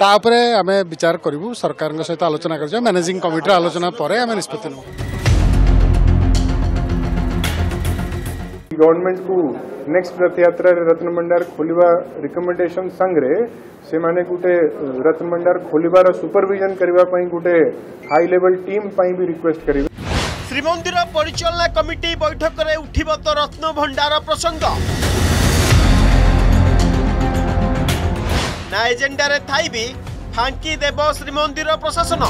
ତାପରେ ଆମେ ବିଚାର କରିବୁ ସରକାରଙ୍କ ସହିତ ଆଲୋଚନା କରିଛୁ ମ୍ୟାନେଜିଂ କମିଟିର ଆଲୋଚନା ପରେ ଆମେ गवर्नमेंट को नेक्स्ट रथयात्र रत्नभंडार खोलवा रिकमेंडेशन संघ्रे से गोटे रत्नभंडार खोलार सुपरविजन करने गोटे हाई लेवल टीम भी रिक्वेस्ट कर श्रीमंदिर परिचालना कमिटी बैठक में उठब तो रत्नभंडार प्रसंग ନା ଏଜେଣ୍ଡାରେ ଥାଇ ବି ଫାଙ୍କି ଦେବ ଶ୍ରୀମନ୍ଦିର ପ୍ରଶାସନ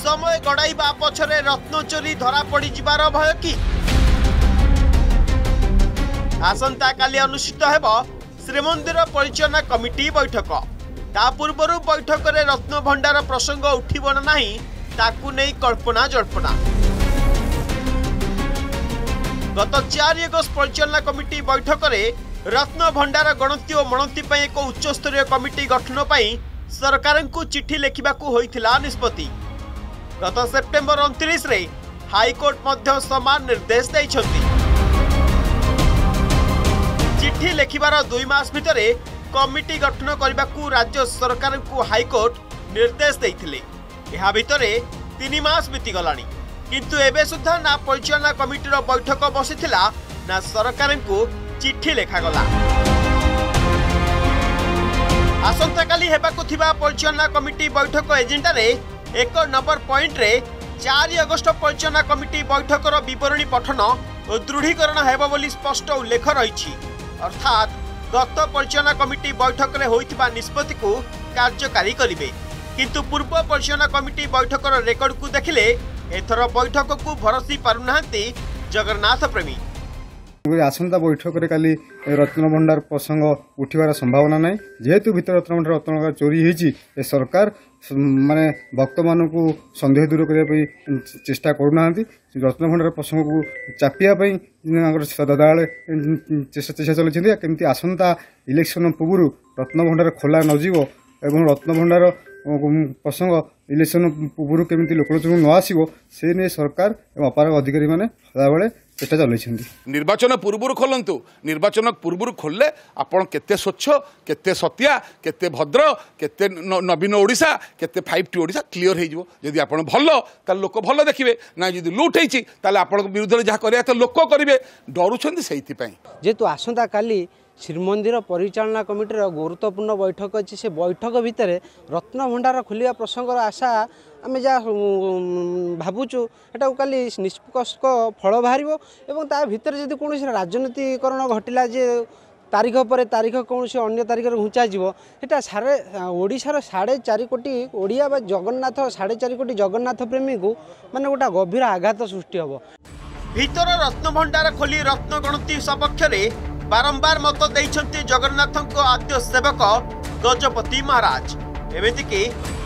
ସମୟ ଗଡ଼ାଇବା ପଛରେ ରତ୍ନ ରତ୍ନଚୋରୀ ଧରାପଡ଼ିଯିବାର ଭୟ କି ଆସନ୍ତାକାଲି ଅନୁଷ୍ଠିତ ହେବ ଶ୍ରୀମନ୍ଦିର ପରିଚାଳନା କମିଟି ବୈଠକ ତା ପୂର୍ବରୁ ବୈଠକରେ ରତ୍ନଭଣ୍ଡାର ପ୍ରସଙ୍ଗ ଉଠିବ ନା ନାହିଁ ତାକୁ ନେଇ କଳ୍ପନା ଜଳ୍ପନା ଗତ ଚାରି ଅଗଷ୍ଟ ପରିଚାଳନା କମିଟି ବୈଠକରେ রত্নভণ্ডার গণতি ও মণতি এক উচ্চস্তরীয় কমিটি গঠন পাই সরকারଙ୍କୁ চিঠি লেখিবা হয়েছিল নিষ্পতি গত সেপ্টেম্বর অনতিশে হাইকোর্ট মধ্য সমান নির্দেশ দিয়েছেন চিঠি লেখিবার দুই মাস ভিতরে কমিটি গঠন করা রাজ্য সরকারଙ୍କୁ হাইকোর্ট নির্দেশ দিয়েছিল ଏହା ଭିତରେ ତିନି ମାସ ବିତିଗଲାଣି କିନ୍ତୁ ଏବେ ସୁଦ୍ଧା ନା ପରିଚାଳନା କମିଟିର ବୈଠକ ବସିଥିଲା ନା ସରକାରଙ୍କୁ ଚିଠି ଲେଖାଗଲା ଆସନ୍ତାକାଲି ହେବାକୁ ଥିବା ପରିଚାଳନା କମିଟି ବୈଠକ ଏଜେଣ୍ଡାରେ ଏକ ନମ୍ବର ପଏଣ୍ଟରେ ଚାରି ଅଗଷ୍ଟ ପରିଚାଳନା କମିଟି ବୈଠକର ବିବରଣୀ ପଠନ ଓ ଦୃଢ଼ୀକରଣ ହେବ ବୋଲି ସ୍ପଷ୍ଟ ଉଲ୍ଲେଖ ରହିଛି ଅର୍ଥାତ୍ ଗତ ପରିଚାଳନା କମିଟି ବୈଠକରେ ହୋଇଥିବା ନିଷ୍ପତ୍ତିକୁ କାର୍ଯ୍ୟକାରୀ କରିବେ କିନ୍ତୁ ପୂର୍ବ ପରିଚାଳନା କମିଟି ବୈଠକର ରେକର୍ଡକୁ ଦେଖିଲେ ଏଥର ବୈଠକକୁ ଭରସି ପାରୁନାହାନ୍ତି ଜଗନ୍ନାଥ ପ୍ରେମୀ ଆସନ୍ତା ବୈଠକରେ କାଲି ରତ୍ନଭଣ୍ଡାର ପ୍ରସଙ୍ଗ ଉଠିବାର ସମ୍ଭାବନା ନାହିଁ ଯେହେତୁ ଭିତରେ ରତ୍ନଭଣ୍ଡାର ରତ୍ନଭଣ୍ଡାର ଚୋରି ହୋଇଛି ଏ ସରକାର ମାନେ ଭକ୍ତମାନଙ୍କୁ ସନ୍ଦେହ ଦୂର କରିବା ପାଇଁ ଚେଷ୍ଟା କରୁନାହାନ୍ତି ରତ୍ନଭଣ୍ଡାର ପ୍ରସଙ୍ଗକୁ ଚାପିବା ପାଇଁ ତାଙ୍କର ସଦାବେଳେ ଚେଷ୍ଟା ଚଳାଇଛନ୍ତି କେମିତି ଆସନ୍ତା ଇଲେକ୍ସନ ପୂର୍ବରୁ ରତ୍ନଭଣ୍ଡାର ଖୋଲା ନଯିବ ଏବଂ ରତ୍ନଭଣ୍ଡାର ପ୍ରସଙ୍ଗ ଇଲେକ୍ସନ ପୂର୍ବରୁ କେମିତି ଲୋକଲୋଚନକୁ ନ ଆସିବ ସେ ନେଇ ସରକାର ଏବଂ ଅପାରଗ ଅଧିକାରୀମାନେ ସଦାବେଳେ চেষ্টা চলাইছেন নির্বাচন পূর্ব খোলন্তু নির্বাচন পূর্ব খোললে আপনার কত স্বচ্ছ কত সতিয়া কত ভদ্র কত নবীন ওড়শা কত ফাইভ টি ওড়শা ক্লিয়র হয়ে যাব যদি আপনার ভাল তাহলে লোক ভাল দেখবে না যদি লুট হয়েছি তাহলে আপনার বিরুদ্ধে যা করা তো লোক করবে ডরুচ্ছেন সেইপাই যেহেতু আসন্তা কালি ଶ୍ରୀମନ୍ଦିର ପରିଚାଳନା କମିଟିର ଗୁରୁତ୍ୱପୂର୍ଣ୍ଣ ବୈଠକ ଅଛି ସେ ବୈଠକ ଭିତରେ ରତ୍ନଭଣ୍ଡାର ଖୋଲିବା ପ୍ରସଙ୍ଗର ଆଶା ଆମେ ଯାହା ଭାବୁଛୁ ସେଟାକୁ କାଲି ନିଷ୍କର୍ଷକ ଫଳ ବାହାରିବ ଏବଂ ତା ଭିତରେ ଯଦି କୌଣସି ରାଜନୀତିକରଣ ଘଟିଲା ଯେ ତାରିଖ ପରେ ତାରିଖ କୌଣସି ଅନ୍ୟ ତାରିଖରେ ଘୁଞ୍ଚାଯିବ ସେଟା ସାଢ଼େ ଓଡ଼ିଶାର ସାଢ଼େ ଚାରି କୋଟି ଓଡ଼ିଆ ବା ଜଗନ୍ନାଥ ସାଢ଼େ ଚାରି କୋଟି ଜଗନ୍ନାଥ ପ୍ରେମୀଙ୍କୁ ମାନେ ଗୋଟେ ଗଭୀର ଆଘାତ ସୃଷ୍ଟି ହେବ ଭିତର ରତ୍ନଭଣ୍ଡାର ଖୋଲି ରତ୍ନଗଣତି ସପକ୍ଷରେ ବାରମ୍ବାର ମତ ଦେଇଛନ୍ତି ଜଗନ୍ନାଥଙ୍କ ଆଦ୍ୟ ସେବକ ଗଜପତି ମହାରାଜ ଏମିତିକି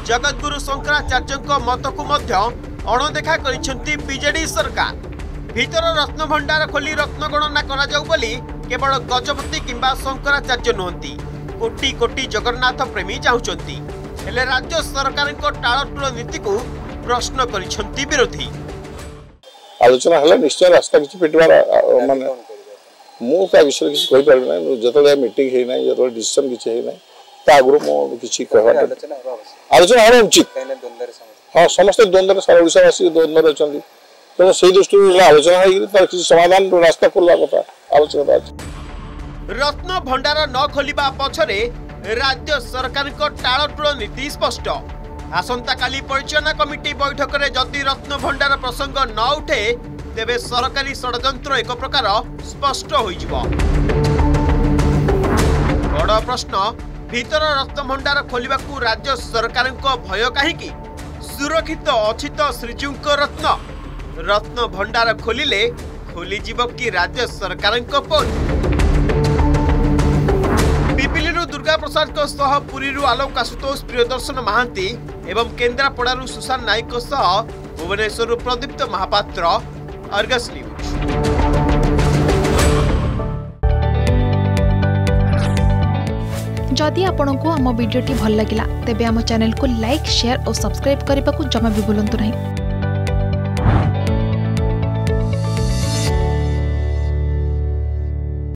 ଜଗଦ୍ଗୁରୁ ଶଙ୍କରାଚାର୍ଯ୍ୟଙ୍କ ମତକୁ ମଧ୍ୟ ଅଣଦେଖା କରିଛନ୍ତି ବିଜେଡି ସରକାର ଭିତର ରତ୍ନଭଣ୍ଡାର ଖୋଲି ରତ୍ନଗଣନା କରାଯାଉ ବୋଲି କେବଳ ଗଜପତି କିମ୍ବା ଶଙ୍କରାଚାର୍ଯ୍ୟ ନୁହନ୍ତି କୋଟି କୋଟି ଜଗନ୍ନାଥ ପ୍ରେମୀ ଚାହୁଁଛନ୍ତି ହେଲେ ରାଜ୍ୟ ସରକାରଙ୍କ ଟାଳଟୁଳ ନୀତିକୁ ପ୍ରଶ୍ନ କରିଛନ୍ତି ବିରୋଧୀ ଆଲୋଚନା ହେଲେ ନିଶ୍ଚୟ ରାସ୍ତା କିଛି ଫିଟିବାର ମାନେ ମୁଁ ତା ବିଷୟରେ କିଛି କହିପାରିବି ନାହିଁ ଯେତେବେଳେ ମିଟିଂ ହେଇନାହିଁ ଯେତେବେଳେ ଡିସିସନ୍ କିଛି ହେଇନାହିଁ ତା ଆଗରୁ ମୁଁ କିଛି କହିବାର ଆଲୋଚନା ହେବା ଉଚିତ ହଁ ସମସ୍ତେ ଦ୍ୱନ୍ଦ୍ୱରେ ସାରା ଓଡ଼ିଶାବାସୀ ଦ୍ୱନ୍ଦ୍ୱରେ ଅଛନ୍ତି ତେଣୁ ସେଇ ଦୃଷ୍ଟିରୁ ଆଲୋଚନା ହେଇକିରି ତାର କିଛି ସମାଧାନ ରାସ୍ତା ଖୋଲିବା କଥା ଆବଶ୍ୟକତା ଅଛି ରତ୍ନ ଭଣ୍ଡାର ନ ଖୋଲିବା ପଛରେ ରାଜ୍ୟ ସରକାରଙ୍କ ଟାଳଟୁଳ ନୀତି ସ୍ପଷ୍ଟ ଆସନ୍ତାକାଲି ପରିଚାଳନା କମିଟି ବୈଠକରେ ଯଦି ରତ୍ନ ଭଣ୍ଡାର ପ୍ରସଙ୍ଗ ନ ଉଠେ দেবে সরকারি ষড়যন্ত্র এক প্রকার স্পষ্ট হৈজিব বড় প্রশ্ন ভিতরৰ ৰক্ত ভণ্ডাৰ খোলিবাକୁ ৰাজ্য চৰকাৰক ভয় কাহি কি সুরক্ষিত অচিত শ্রীজুমক ৰত্ন ৰত্ন ভণ্ডাৰ খোলিলে খুলিজিবক কি ৰাজ্য চৰকাৰক প পিপি লৰু দুৰগা প্ৰসাদক সহ পুরীৰ আলোকা সুতপ্ৰিয় দৰ্শন মহান্তি এবম কেন্দ্ৰাপড়ৰ সুশান নায়কক সহ ভৱনেশ্বৰৰ প্ৰদীপ্ত মহাপাত্ৰ अर्गस न्यूज जदि आपण को आम भिड्टे भल लगा तेब आम को लाइक सेयार और सब्सक्राइब करने को जमा भी बुलां नहीं